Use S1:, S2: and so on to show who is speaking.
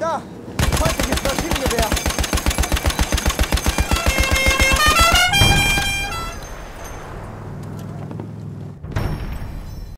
S1: Da, Panzergefähr, Maschinengewehr.